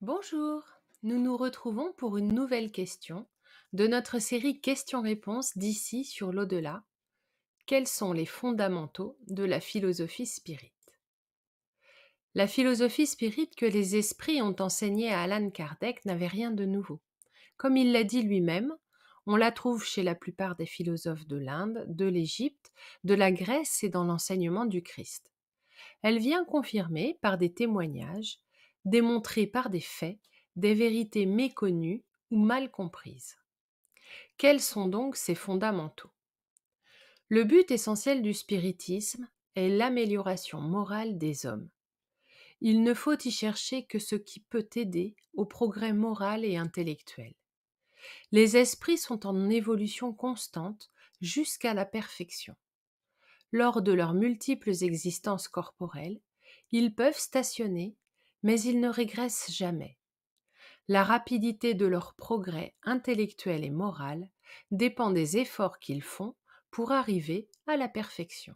Bonjour, nous nous retrouvons pour une nouvelle question de notre série Questions-réponses d'ici sur l'au-delà. Quels sont les fondamentaux de la philosophie spirite? La philosophie spirite que les esprits ont enseignée à Alan Kardec n'avait rien de nouveau. Comme il l'a dit lui-même, on la trouve chez la plupart des philosophes de l'Inde, de l'Égypte, de la Grèce et dans l'enseignement du Christ. Elle vient confirmer par des témoignages démontrer par des faits des vérités méconnues ou mal comprises. Quels sont donc ces fondamentaux? Le but essentiel du spiritisme est l'amélioration morale des hommes. Il ne faut y chercher que ce qui peut aider au progrès moral et intellectuel. Les esprits sont en évolution constante jusqu'à la perfection. Lors de leurs multiples existences corporelles, ils peuvent stationner mais ils ne régressent jamais. La rapidité de leur progrès intellectuel et moral dépend des efforts qu'ils font pour arriver à la perfection.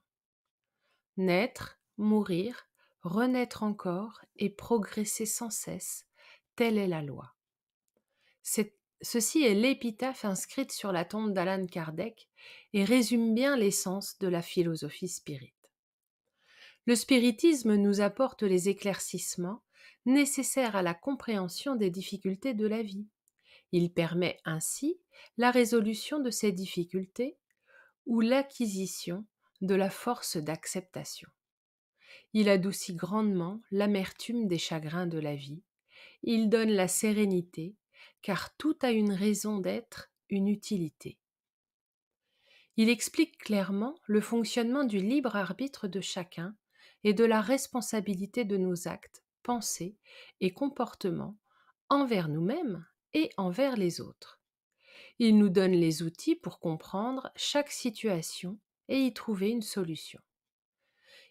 Naître, mourir, renaître encore et progresser sans cesse, telle est la loi. ceci est l'épitaphe inscrite sur la tombe d'Alan Kardec et résume bien l'essence de la philosophie spirite. Le spiritisme nous apporte les éclaircissements nécessaire à la compréhension des difficultés de la vie. Il permet ainsi la résolution de ces difficultés ou l'acquisition de la force d'acceptation. Il adoucit grandement l'amertume des chagrins de la vie. Il donne la sérénité, car tout a une raison d'être, une utilité. Il explique clairement le fonctionnement du libre arbitre de chacun et de la responsabilité de nos actes pensées et comportements envers nous-mêmes et envers les autres. Il nous donne les outils pour comprendre chaque situation et y trouver une solution.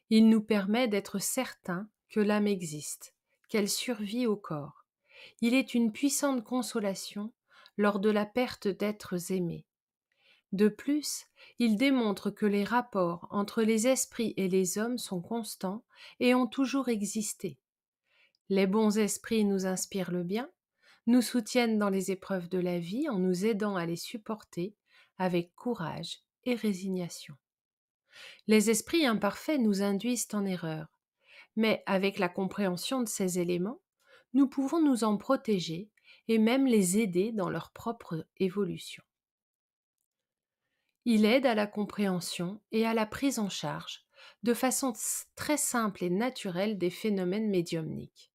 Il nous permet d'être certains que l'âme existe, qu'elle survit au corps. Il est une puissante consolation lors de la perte d'êtres aimés. De plus, il démontre que les rapports entre les esprits et les hommes sont constants et ont toujours existé, les bons esprits nous inspirent le bien, nous soutiennent dans les épreuves de la vie en nous aidant à les supporter avec courage et résignation. Les esprits imparfaits nous induisent en erreur, mais avec la compréhension de ces éléments, nous pouvons nous en protéger et même les aider dans leur propre évolution. Il aide à la compréhension et à la prise en charge, de façon très simple et naturelle, des phénomènes médiumniques.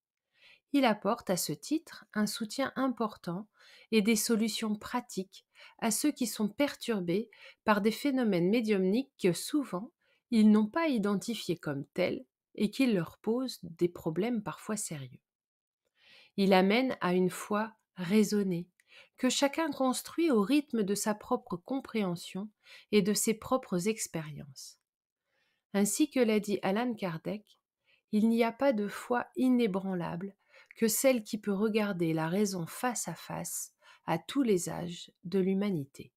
Apporte à ce titre un soutien important et des solutions pratiques à ceux qui sont perturbés par des phénomènes médiumniques que souvent ils n'ont pas identifiés comme tels et qui leur posent des problèmes parfois sérieux. Il amène à une foi raisonnée, que chacun construit au rythme de sa propre compréhension et de ses propres expériences. Ainsi que l'a dit Alan Kardec, il n'y a pas de foi inébranlable que celle qui peut regarder la raison face à face à tous les âges de l'humanité.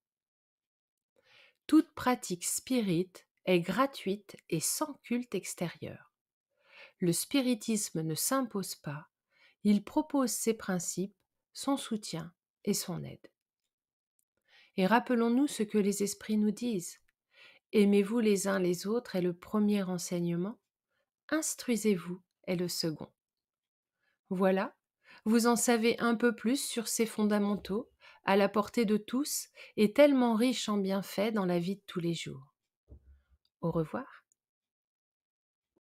Toute pratique spirite est gratuite et sans culte extérieur. Le spiritisme ne s'impose pas, il propose ses principes, son soutien et son aide. Et rappelons-nous ce que les esprits nous disent. Aimez-vous les uns les autres est le premier enseignement, instruisez-vous est le second. Voilà, vous en savez un peu plus sur ces fondamentaux, à la portée de tous et tellement riches en bienfaits dans la vie de tous les jours. Au revoir.